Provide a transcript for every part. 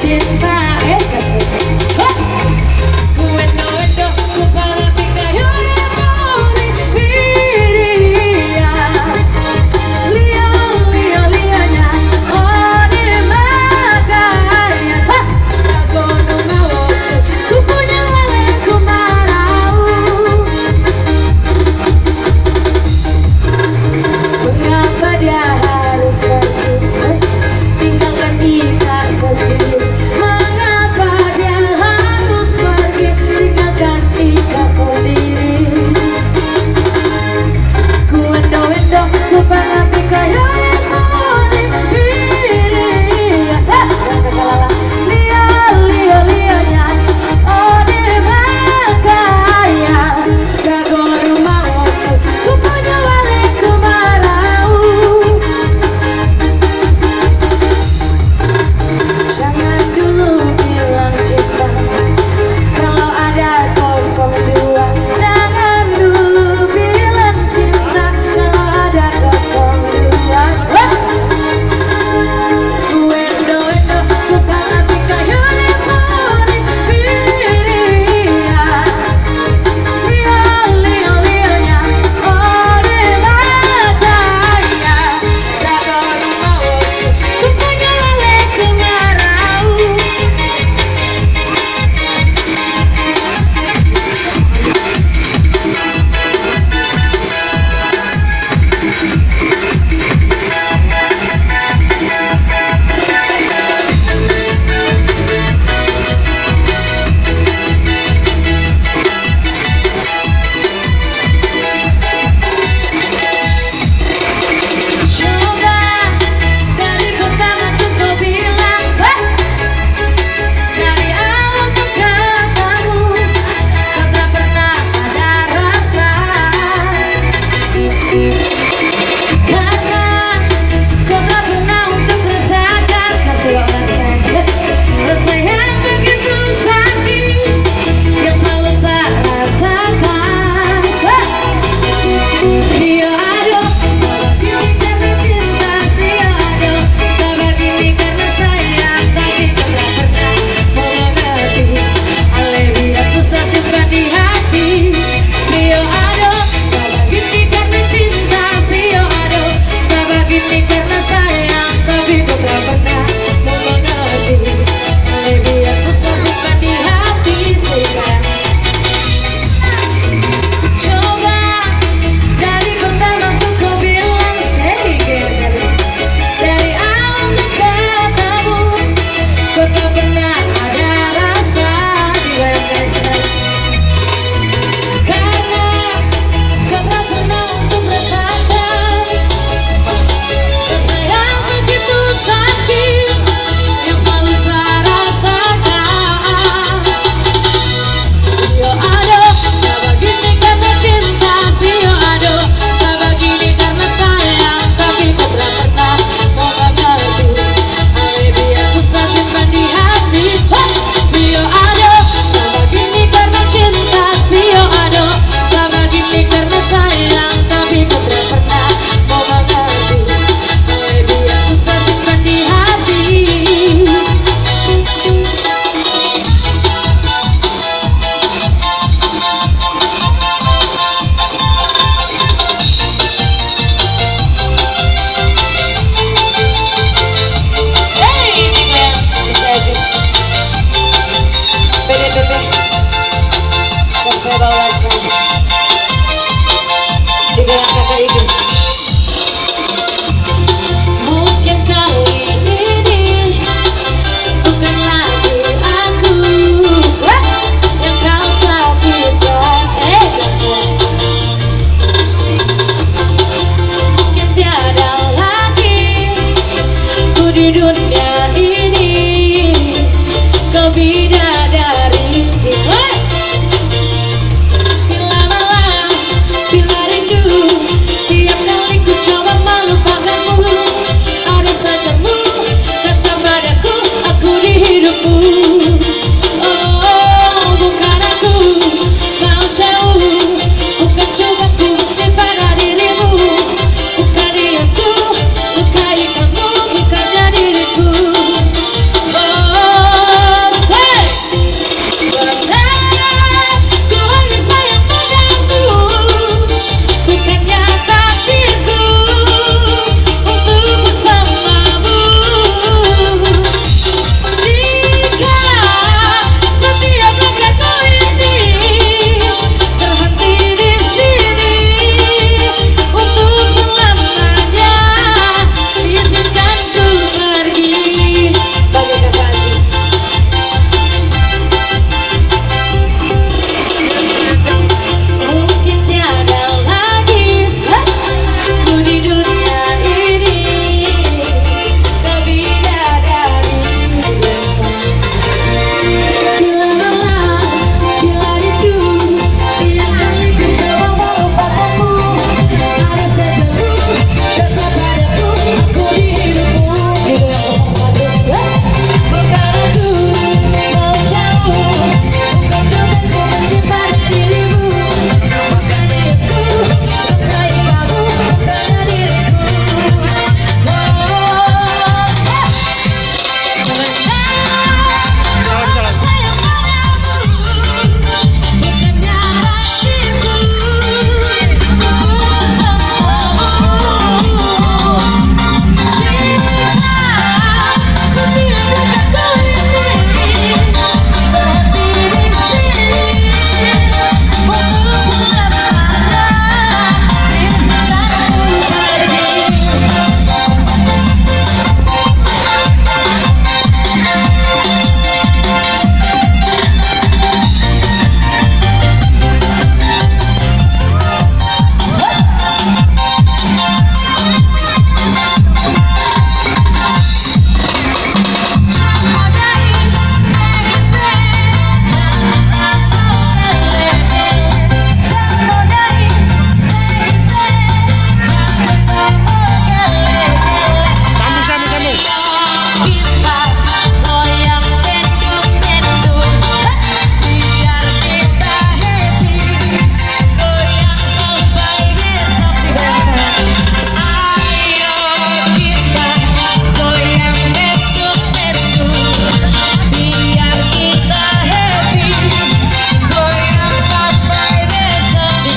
减半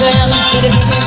I'm